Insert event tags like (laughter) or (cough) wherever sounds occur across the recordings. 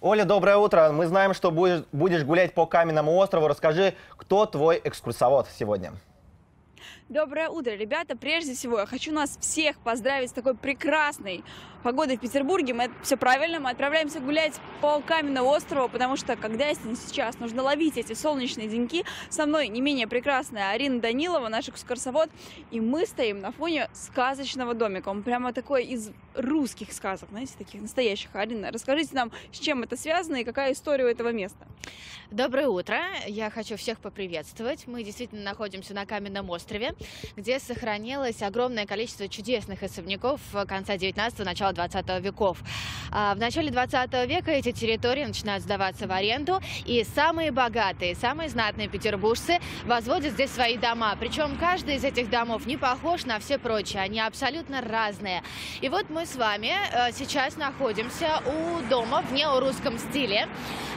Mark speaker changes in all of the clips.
Speaker 1: Оля, доброе утро. Мы знаем, что будешь, гулять по Каменному острову. Расскажи, кто твой экскурсовод сегодня?
Speaker 2: Доброе утро, ребята! Прежде всего, я хочу нас всех поздравить с такой прекрасной погодой в Петербурге. Мы все правильно, мы отправляемся гулять по Каменному острову, потому что, когда если не сейчас, нужно ловить эти солнечные деньки. Со мной не менее прекрасная Арина Данилова, наш экскурсовод, и мы стоим на фоне сказочного домика. Он прямо такой из русских сказок, знаете, таких настоящих. Арина, расскажите нам, с чем это связано и какая история у этого места?
Speaker 3: Доброе утро! Я хочу всех поприветствовать. Мы действительно находимся на Каменном острове, где сохранилось огромное количество чудесных особняков конца 19-го, начала 20 веков. А в начале 20 века эти территории начинают сдаваться в аренду, и самые богатые, самые знатные петербуржцы возводят здесь свои дома. Причем каждый из этих домов не похож на все прочие, они абсолютно разные. И вот мы с вами э, сейчас находимся у дома в неорусском стиле.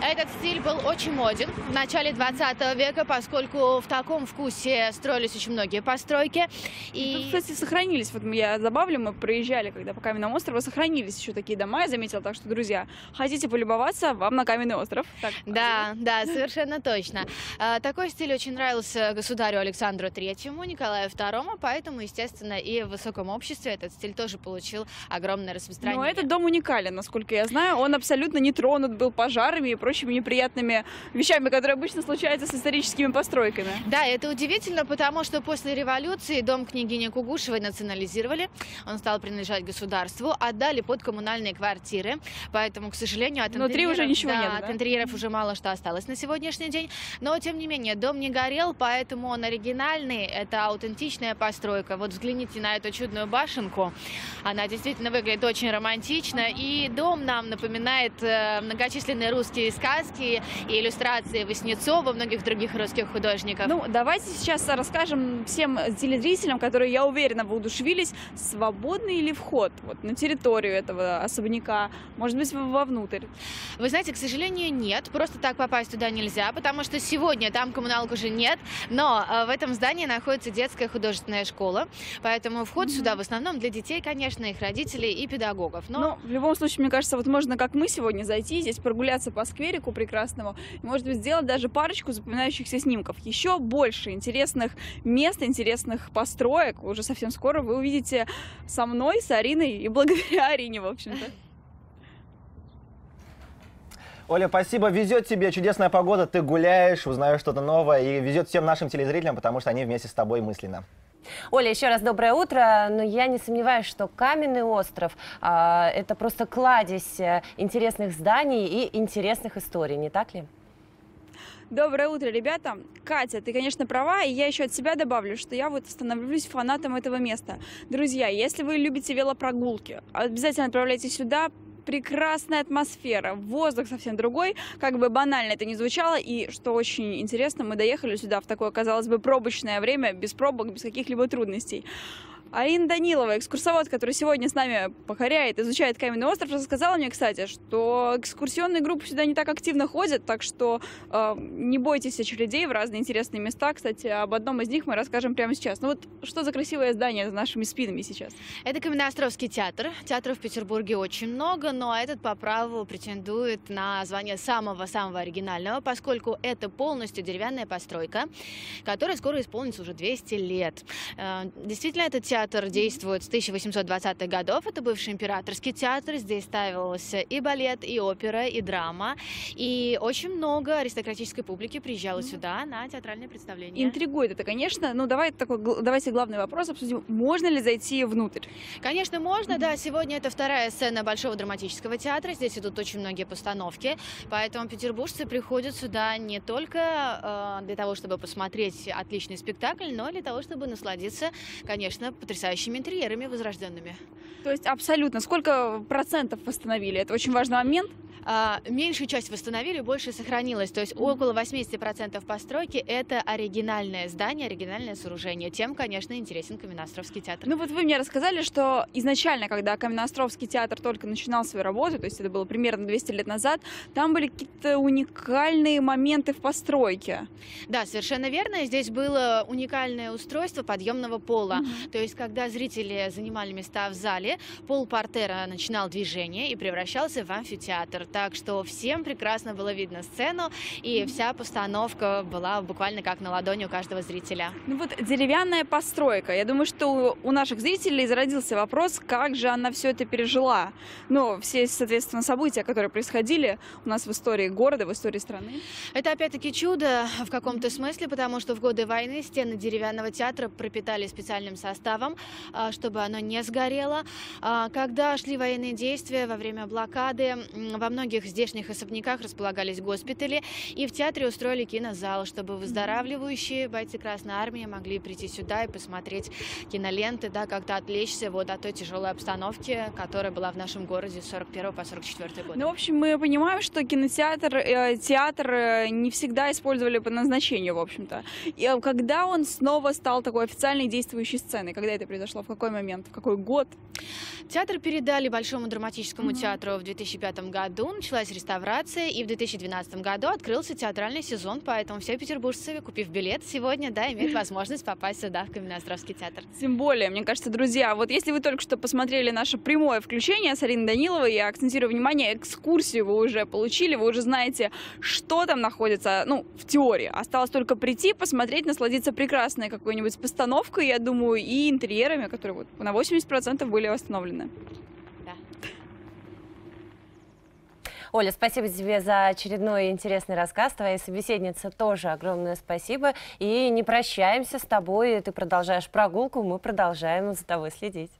Speaker 3: Этот стиль был очень моден в начале 20 века, поскольку в таком вкусе строились очень многие постройки.
Speaker 2: И... Тут, кстати, сохранились, вот я забавлю, мы проезжали, когда по Каменному острову, сохранились еще такие дома, я заметила, так что, друзья, хотите полюбоваться, вам на Каменный остров. Так,
Speaker 3: да, да, (laughs) совершенно точно. А, такой стиль очень нравился государю Александру Третьему, Николаю II, поэтому, естественно, и в высоком обществе этот стиль тоже получил огромное распространение.
Speaker 2: Но этот дом уникален, насколько я знаю, он абсолютно не тронут был пожарами и прочими неприятными вещами, которые обычно случаются с историческими постройками.
Speaker 3: Да, это удивительно, потому что после революции. Дом княгини Кугушевой национализировали, он стал принадлежать государству, отдали под коммунальные квартиры, поэтому, к сожалению, от
Speaker 2: Внутри уже ничего
Speaker 3: да,
Speaker 2: нет,
Speaker 3: да? от интерьеров уже мало что осталось на сегодняшний день, но, тем не менее, дом не горел, поэтому он оригинальный, это аутентичная постройка. Вот взгляните на эту чудную башенку, она действительно выглядит очень романтично, и дом нам напоминает э, многочисленные русские сказки и иллюстрации Васнецова, многих других русских художников.
Speaker 2: Ну, давайте сейчас расскажем всем телезрителям, которые, я уверена, воодушевились, свободный ли вход вот, на территорию этого особняка, может быть, вовнутрь?
Speaker 3: Вы знаете, к сожалению, нет. Просто так попасть туда нельзя, потому что сегодня там коммуналок уже нет, но э, в этом здании находится детская художественная школа, поэтому вход mm-hmm. сюда в основном для детей, конечно, их родителей и педагогов.
Speaker 2: Но... Ну, в любом случае, мне кажется, вот можно, как мы сегодня, зайти здесь, прогуляться по скверику прекрасному, и, может быть, сделать даже парочку запоминающихся снимков. Еще больше интересных мест, интересных построек. Уже совсем скоро вы увидите со мной, с Ариной и благодаря Арине, в общем-то.
Speaker 1: Оля, спасибо. Везет тебе чудесная погода. Ты гуляешь, узнаешь что-то новое. И везет всем нашим телезрителям, потому что они вместе с тобой мысленно.
Speaker 4: Оля, еще раз доброе утро. Но я не сомневаюсь, что Каменный остров а, это просто кладезь э, интересных зданий и интересных историй, не так ли?
Speaker 2: Доброе утро, ребята. Катя, ты, конечно, права, и я еще от себя добавлю, что я вот становлюсь фанатом этого места. Друзья, если вы любите велопрогулки, обязательно отправляйтесь сюда, прекрасная атмосфера, воздух совсем другой, как бы банально это не звучало, и что очень интересно, мы доехали сюда в такое, казалось бы, пробочное время, без пробок, без каких-либо трудностей. Арина Данилова, экскурсовод, который сегодня с нами покоряет, изучает Каменный остров, рассказала мне, кстати, что экскурсионные группы сюда не так активно ходят, так что э, не бойтесь очередей в разные интересные места. Кстати, об одном из них мы расскажем прямо сейчас. Ну вот что за красивое здание за нашими спинами сейчас?
Speaker 3: Это Каменноостровский театр. Театров в Петербурге очень много, но этот по праву претендует на звание самого-самого оригинального, поскольку это полностью деревянная постройка, которая скоро исполнится уже 200 лет. Э, действительно, этот театр театр действует с 1820-х годов. Это бывший императорский театр. Здесь ставился и балет, и опера, и драма. И очень много аристократической публики приезжало сюда на театральные представления.
Speaker 2: Интригует это, конечно. Ну, давай такой, давайте главный вопрос обсудим. Можно ли зайти внутрь?
Speaker 3: Конечно, можно, да. Сегодня это вторая сцена Большого драматического театра. Здесь идут очень многие постановки. Поэтому петербуржцы приходят сюда не только э, для того, чтобы посмотреть отличный спектакль, но и для того, чтобы насладиться, конечно, потрясающими интерьерами возрожденными.
Speaker 2: То есть абсолютно. Сколько процентов восстановили? Это очень важный момент.
Speaker 3: А, меньшую часть восстановили, больше сохранилось. То есть около 80% постройки – это оригинальное здание, оригинальное сооружение. Тем, конечно, интересен Каменноостровский театр.
Speaker 2: Ну вот вы мне рассказали, что изначально, когда Каменноостровский театр только начинал свою работу, то есть это было примерно 200 лет назад, там были какие-то уникальные моменты в постройке.
Speaker 3: Да, совершенно верно. Здесь было уникальное устройство подъемного пола. Mm-hmm. То есть когда зрители занимали места в зале, пол портера начинал движение и превращался в амфитеатр. Кинотеатр, так что всем прекрасно было видно сцену, и вся постановка была буквально как на ладони у каждого зрителя.
Speaker 2: Ну вот деревянная постройка. Я думаю, что у наших зрителей зародился вопрос, как же она все это пережила. Ну, все, соответственно, события, которые происходили у нас в истории города, в истории страны.
Speaker 3: Это опять-таки чудо в каком-то смысле, потому что в годы войны стены деревянного театра пропитали специальным составом, а, чтобы оно не сгорело. А, когда шли военные действия во время блокады, во многих здешних особняках располагались госпитали, и в театре устроили кинозал, чтобы выздоравливающие бойцы Красной Армии могли прийти сюда и посмотреть киноленты, да, как-то отвлечься вот от той тяжелой обстановки, которая была в нашем городе с 41 по 44 год.
Speaker 2: Ну, в общем, мы понимаем, что кинотеатр, э, театр э, не всегда использовали по назначению, в общем-то. И э, когда он снова стал такой официальной действующей сценой? Когда это произошло? В какой момент? В какой год?
Speaker 3: Театр передали Большому драматическому mm-hmm. театру в 2005 году, началась реставрация, и в 2012 году открылся театральный сезон, поэтому все петербуржцы, купив билет сегодня, да, имеют (laughs) возможность попасть сюда, в Каменноостровский театр.
Speaker 2: Тем более, мне кажется, друзья, вот если вы только что посмотрели наше прямое включение с Ариной Даниловой, я акцентирую внимание, экскурсию вы уже получили, вы уже знаете, что там находится, ну, в теории. Осталось только прийти, посмотреть, насладиться прекрасной какой-нибудь постановкой, я думаю, и интерьерами, которые вот на 80% были восстановлены.
Speaker 3: Да.
Speaker 4: Оля, спасибо тебе за очередной интересный рассказ. Твоей собеседнице тоже огромное спасибо. И не прощаемся с тобой. Ты продолжаешь прогулку, мы продолжаем за тобой следить.